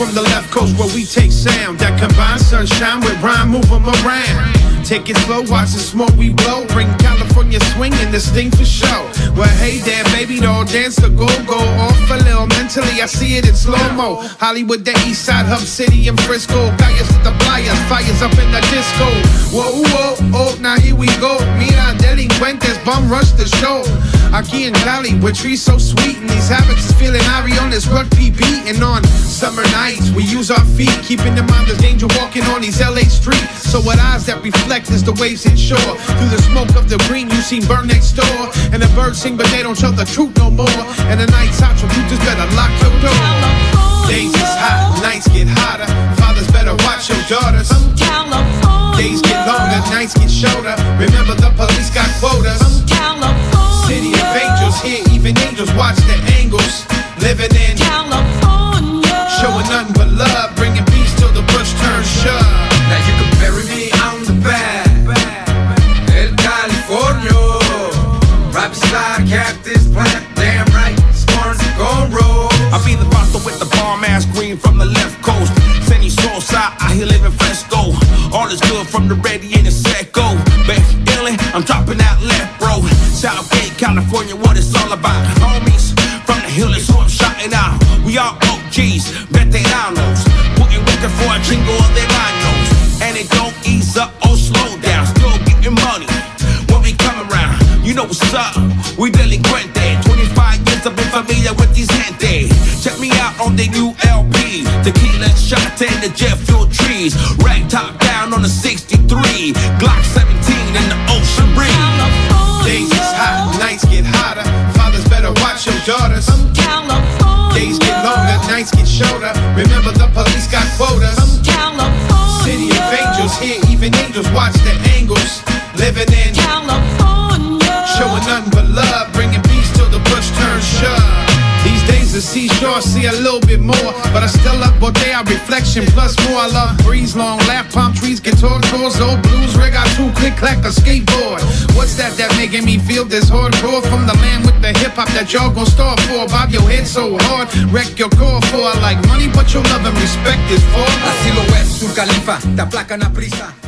from the left coast where we take sound that combine sunshine with rhyme, move 'em around. Take it slow, watch the smoke we blow. Bring California swing and this thing for show. Well, hey there, baby, doll, dance the go go off a little. Mentally, I see it in slow mo. Hollywood, the East Side, Hub City, and Frisco. Guys with the flyers, fires up in the disco. Whoa, whoa, oh, now here we go. Mira, delincuentes, bum rush the show. Aquí in Cali, with trees so sweet, and these habits is feeling Ari on this rugby beat. On summer nights, we use our feet, keeping in mind there's danger walking on these LA streets. So, what eyes that reflect is the waves inshore. Through the smoke of the green, you see burn next door. And the birds sing, but they don't tell the truth no more. And the night's hot, so you just better lock your door. Days is hot, nights get hotter. Fathers better watch your daughters. From California. Days get longer, nights get shorter. Remember the police got quotas. From California. City of angels, here even angels watch the angles. Living in showing nothing but love, bringing peace till the bush turns shove. Now you can bury me on the back. El Californio. Right beside Cactus Plant. Damn right, Sparks gon' roll. I be the vato with the bomb ass green from the left coast. Sunny soul side, I here living fresco. All is good from the ready and the set go. Back I'm dropping out left, bro. Southgate, California, what it's all about. Homies from the hill is who I'm shouting out. We all OGs, veteranos. Putting record for a jingle of their rhinos. And it don't ease up or slow down. Still getting money when we come around. You know what's up, we delinquente 25 years I've been familiar with these gente Check me out on the new LP Tequila shot and the jet fuel trees Rag top down on the 63 Glock 17 in the ocean breeze Days is hot, nights get hotter. Fathers better watch your daughters. Days get longer, nights get shorter. Remember the police got quotas. City of angels, here even angels watch the angles. Living in, California. showing nothing but love, bringing peace till the push turns shove. These days the seashore see a little bit more, but I still love Bodea reflection plus more. I love breeze, long laugh, palm trees, guitar chords, old blues, rig out two click clack a skateboard. What's that that making me feel this hardcore from the land the hip hop that y'all gon' start for? Bob your head so hard, wreck your core for. I like money, but your love and respect is for. Así lo es, su califa. Te aplacan a prisa.